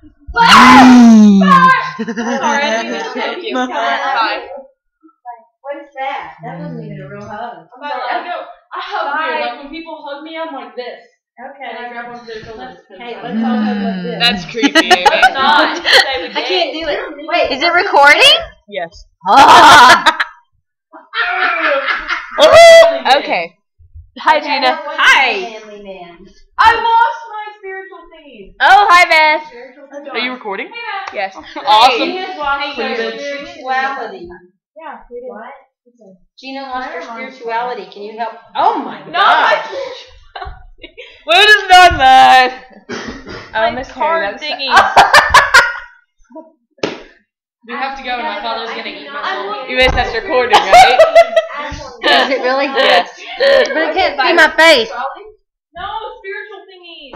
Thank you. What is that? That wasn't even a real hug. Bye. I go. I hug weird. Like when people hug me, I'm like this. And I Okay. grab onto their shoulders. Hey, let's all hug like this. That's creepy, Amy. It's not. I can't do it. Wait. Is it recording? yes. Ah. Okay. Hi, Gina. Hi. Manly man. I her. Are you recording? Yeah. Yes. Hey, awesome. Gina's lost hey, her spirituality. Yeah, we did. What? Gina lost her spirituality. Can you help? Oh my no, god. No, What is not mine? Oh, Miss card thingy. you have to go, my father's gonna eat my You missed us recording, right? Is it really? Yes. But I can't see my face. No, spiritual thingy.